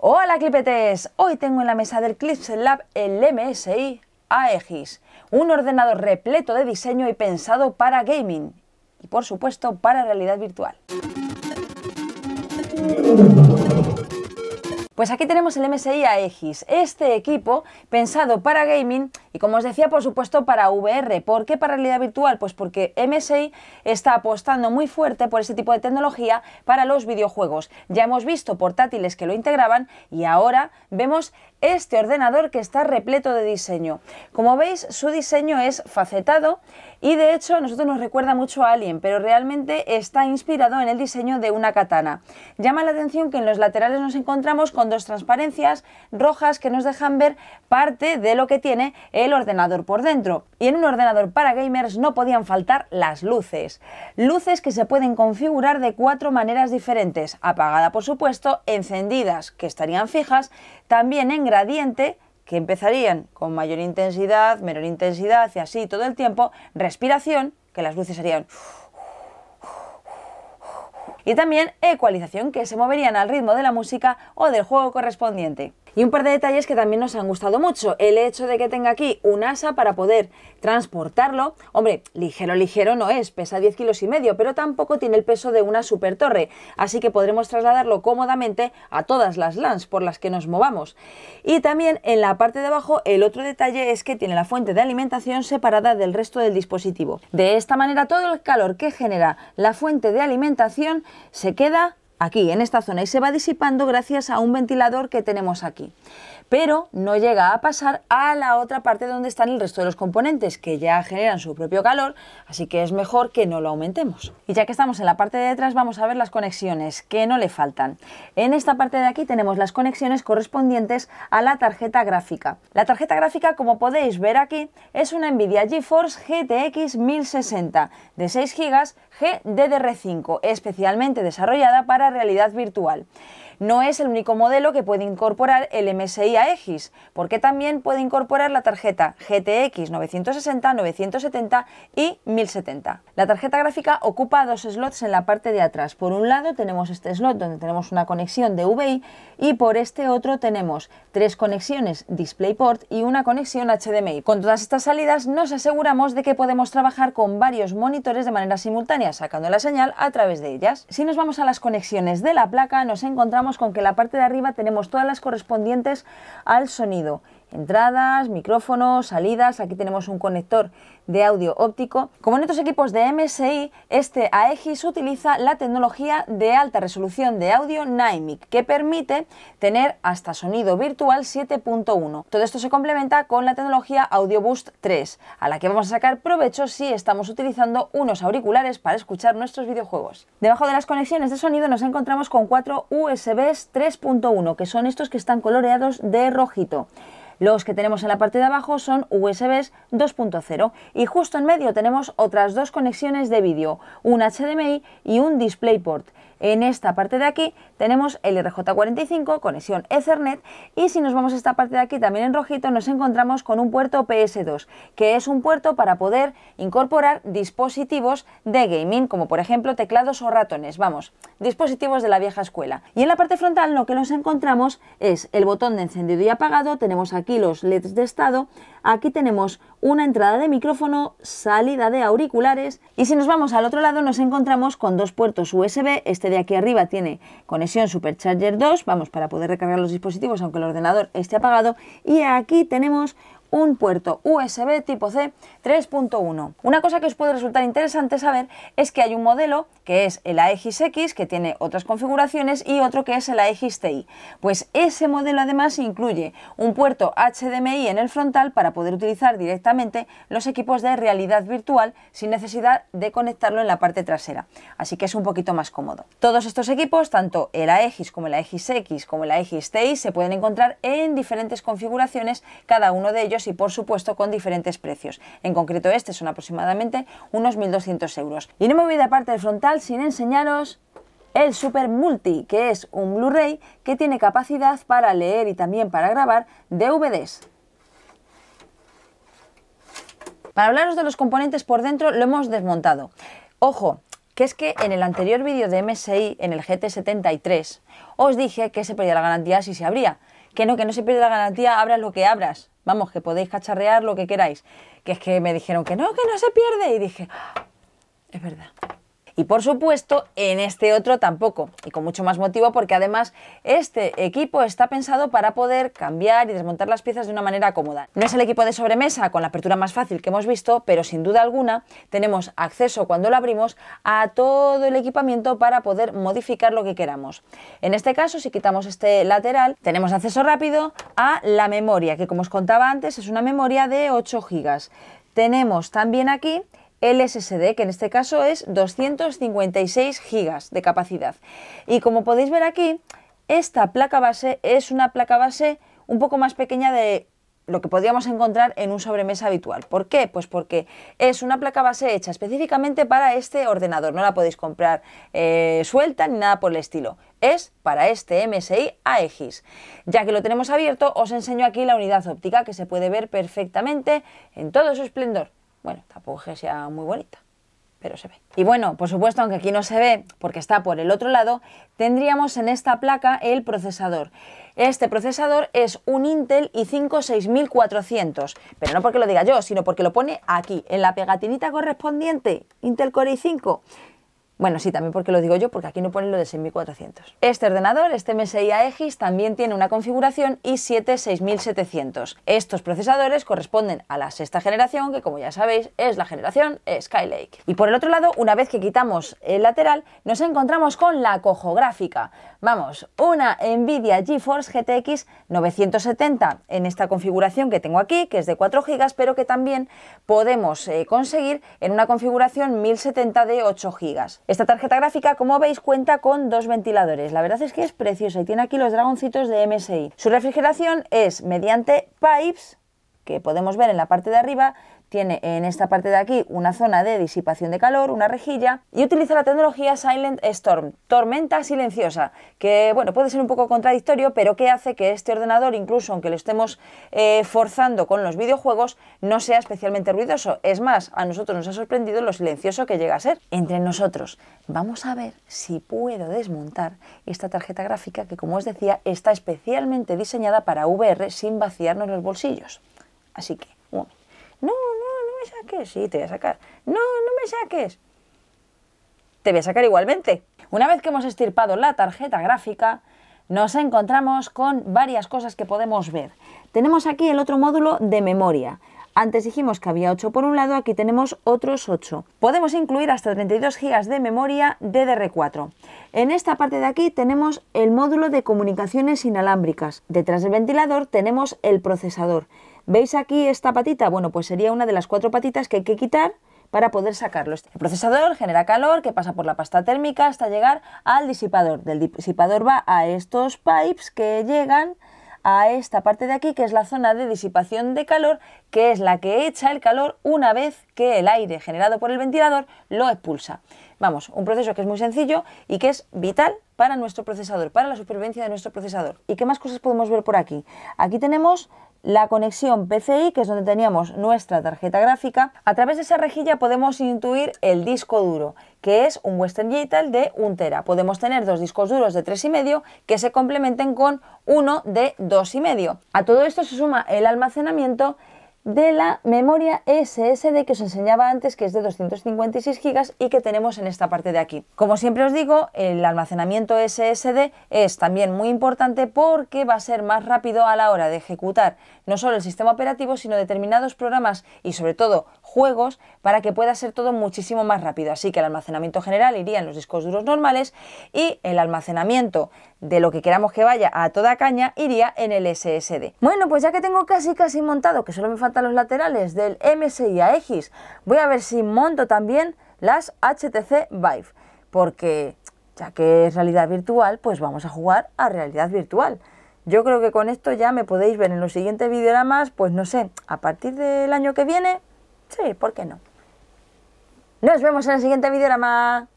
Hola clipetes, hoy tengo en la mesa del Clips Lab el MSI Aegis, un ordenador repleto de diseño y pensado para gaming y por supuesto para realidad virtual. Pues aquí tenemos el MSI Aegis, este equipo pensado para gaming y como os decía, por supuesto, para VR. ¿Por qué para realidad virtual? Pues porque MSI está apostando muy fuerte por ese tipo de tecnología para los videojuegos. Ya hemos visto portátiles que lo integraban y ahora vemos este ordenador que está repleto de diseño. Como veis, su diseño es facetado y de hecho a nosotros nos recuerda mucho a Alien, pero realmente está inspirado en el diseño de una katana. Llama la atención que en los laterales nos encontramos con dos transparencias rojas que nos dejan ver parte de lo que tiene el ordenador por dentro. Y en un ordenador para gamers no podían faltar las luces. Luces que se pueden configurar de cuatro maneras diferentes. Apagada por supuesto, encendidas que estarían fijas, también en gradiente que empezarían con mayor intensidad, menor intensidad y así todo el tiempo, respiración, que las luces serían y también ecualización, que se moverían al ritmo de la música o del juego correspondiente. Y un par de detalles que también nos han gustado mucho. El hecho de que tenga aquí un asa para poder transportarlo. Hombre, ligero, ligero no es, pesa 10 kilos y medio, pero tampoco tiene el peso de una super torre. Así que podremos trasladarlo cómodamente a todas las LANs por las que nos movamos. Y también en la parte de abajo, el otro detalle es que tiene la fuente de alimentación separada del resto del dispositivo. De esta manera, todo el calor que genera la fuente de alimentación se queda aquí, en esta zona, y se va disipando gracias a un ventilador que tenemos aquí pero no llega a pasar a la otra parte donde están el resto de los componentes que ya generan su propio calor, así que es mejor que no lo aumentemos. Y ya que estamos en la parte de detrás vamos a ver las conexiones que no le faltan. En esta parte de aquí tenemos las conexiones correspondientes a la tarjeta gráfica. La tarjeta gráfica, como podéis ver aquí, es una Nvidia GeForce GTX 1060 de 6 GB GDDR5, especialmente desarrollada para realidad virtual. No es el único modelo que puede incorporar el MSI Aegis, porque también puede incorporar la tarjeta GTX 960, 970 y 1070. La tarjeta gráfica ocupa dos slots en la parte de atrás. Por un lado tenemos este slot donde tenemos una conexión de VI y por este otro tenemos tres conexiones DisplayPort y una conexión HDMI. Con todas estas salidas nos aseguramos de que podemos trabajar con varios monitores de manera simultánea, sacando la señal a través de ellas. Si nos vamos a las conexiones de la placa, nos encontramos con que la parte de arriba tenemos todas las correspondientes al sonido entradas, micrófonos, salidas, aquí tenemos un conector de audio óptico. Como en otros equipos de MSI, este Aegis utiliza la tecnología de alta resolución de audio NIMIC, que permite tener hasta sonido virtual 7.1. Todo esto se complementa con la tecnología Audio Boost 3, a la que vamos a sacar provecho si estamos utilizando unos auriculares para escuchar nuestros videojuegos. Debajo de las conexiones de sonido nos encontramos con cuatro USBs 3.1, que son estos que están coloreados de rojito. Los que tenemos en la parte de abajo son USBs 2.0 y justo en medio tenemos otras dos conexiones de vídeo, un HDMI y un DisplayPort. En esta parte de aquí tenemos el RJ45, conexión Ethernet, y si nos vamos a esta parte de aquí también en rojito nos encontramos con un puerto PS2, que es un puerto para poder incorporar dispositivos de gaming, como por ejemplo teclados o ratones, vamos, dispositivos de la vieja escuela. Y en la parte frontal lo que nos encontramos es el botón de encendido y apagado, tenemos aquí LEDs de estado, aquí tenemos una entrada de micrófono, salida de auriculares, y si nos vamos al otro lado nos encontramos con dos puertos USB, este de aquí arriba tiene conexión Supercharger 2, vamos, para poder recargar los dispositivos aunque el ordenador esté apagado. Y aquí tenemos un puerto USB tipo C 3.1. Una cosa que os puede resultar interesante saber es que hay un modelo que es el Aegis X que tiene otras configuraciones y otro que es el Aegis TI. Pues ese modelo además incluye un puerto HDMI en el frontal para poder utilizar directamente los equipos de realidad virtual sin necesidad de conectarlo en la parte trasera. Así que es un poquito más cómodo. Todos estos equipos, tanto el Aegis como el Aegis X como el Aegis TI, se pueden encontrar en diferentes configuraciones, cada uno de ellos y por supuesto con diferentes precios. En concreto este son aproximadamente unos 1.200 euros. Y no me voy de parte del frontal sin enseñaros el Super Multi, que es un Blu-ray que tiene capacidad para leer y también para grabar DVDs. Para hablaros de los componentes por dentro lo hemos desmontado. Ojo, que es que en el anterior vídeo de MSI, en el GT73, os dije que se perdía la garantía si se abría. Que no, que no se pierde la garantía, abras lo que abras. Vamos, que podéis cacharrear lo que queráis. Que es que me dijeron que no, que no se pierde. Y dije, ah, es verdad. Y por supuesto, en este otro tampoco. Y con mucho más motivo porque además este equipo está pensado para poder cambiar y desmontar las piezas de una manera cómoda. No es el equipo de sobremesa con la apertura más fácil que hemos visto, pero sin duda alguna tenemos acceso cuando lo abrimos a todo el equipamiento para poder modificar lo que queramos. En este caso, si quitamos este lateral, tenemos acceso rápido a la memoria, que como os contaba antes es una memoria de 8 GB. Tenemos también aquí el SSD, que en este caso es 256 GB de capacidad. Y como podéis ver aquí, esta placa base es una placa base un poco más pequeña de lo que podríamos encontrar en un sobremesa habitual. ¿Por qué? Pues porque es una placa base hecha específicamente para este ordenador. No la podéis comprar eh, suelta ni nada por el estilo. Es para este MSI AEGIS. Ya que lo tenemos abierto, os enseño aquí la unidad óptica que se puede ver perfectamente en todo su esplendor. Bueno, tampoco que sea muy bonita, pero se ve. Y bueno, por supuesto, aunque aquí no se ve porque está por el otro lado, tendríamos en esta placa el procesador. Este procesador es un Intel i5 6400, pero no porque lo diga yo, sino porque lo pone aquí, en la pegatinita correspondiente, Intel Core i5. Bueno, sí, también porque lo digo yo, porque aquí no pone lo de 6400. Este ordenador, este MSI AEGIS, también tiene una configuración i7 6700. Estos procesadores corresponden a la sexta generación, que como ya sabéis es la generación Skylake. Y por el otro lado, una vez que quitamos el lateral, nos encontramos con la cojográfica. Vamos, una Nvidia GeForce GTX 970 en esta configuración que tengo aquí, que es de 4 GB, pero que también podemos eh, conseguir en una configuración 1070 de 8 GB. Esta tarjeta gráfica, como veis, cuenta con dos ventiladores. La verdad es que es preciosa y tiene aquí los dragoncitos de MSI. Su refrigeración es mediante pipes, que podemos ver en la parte de arriba, tiene en esta parte de aquí una zona de disipación de calor, una rejilla, y utiliza la tecnología Silent Storm, tormenta silenciosa, que bueno, puede ser un poco contradictorio, pero que hace que este ordenador, incluso aunque lo estemos eh, forzando con los videojuegos, no sea especialmente ruidoso. Es más, a nosotros nos ha sorprendido lo silencioso que llega a ser. Entre nosotros, vamos a ver si puedo desmontar esta tarjeta gráfica que, como os decía, está especialmente diseñada para VR sin vaciarnos los bolsillos. Así que, no, no, saques. Sí, te voy a sacar. No, no me saques. Te voy a sacar igualmente. Una vez que hemos estirpado la tarjeta gráfica, nos encontramos con varias cosas que podemos ver. Tenemos aquí el otro módulo de memoria. Antes dijimos que había 8 por un lado, aquí tenemos otros 8. Podemos incluir hasta 32 GB de memoria DDR4. En esta parte de aquí tenemos el módulo de comunicaciones inalámbricas. Detrás del ventilador tenemos el procesador. ¿Veis aquí esta patita? Bueno, pues sería una de las cuatro patitas que hay que quitar para poder sacarlo. El procesador genera calor que pasa por la pasta térmica hasta llegar al disipador. Del disipador va a estos pipes que llegan a esta parte de aquí, que es la zona de disipación de calor, que es la que echa el calor una vez que el aire generado por el ventilador lo expulsa. Vamos, un proceso que es muy sencillo y que es vital para nuestro procesador, para la supervivencia de nuestro procesador. ¿Y qué más cosas podemos ver por aquí? Aquí tenemos la conexión PCI, que es donde teníamos nuestra tarjeta gráfica. A través de esa rejilla podemos intuir el disco duro, que es un Western Digital de 1 tera. Podemos tener dos discos duros de 3,5 que se complementen con uno de 2,5. A todo esto se suma el almacenamiento de la memoria SSD que os enseñaba antes, que es de 256 GB y que tenemos en esta parte de aquí. Como siempre os digo, el almacenamiento SSD es también muy importante porque va a ser más rápido a la hora de ejecutar no solo el sistema operativo, sino determinados programas y sobre todo juegos para que pueda ser todo muchísimo más rápido. Así que el almacenamiento general iría en los discos duros normales y el almacenamiento de lo que queramos que vaya a toda caña iría en el SSD. Bueno, pues ya que tengo casi casi montado, que solo me faltan los laterales del MSI AEGIS, voy a ver si monto también las HTC Vive, porque ya que es realidad virtual, pues vamos a jugar a realidad virtual. Yo creo que con esto ya me podéis ver en los siguientes videogramas, pues no sé, a partir del año que viene, sí, ¿por qué no? Nos vemos en el siguiente videorama.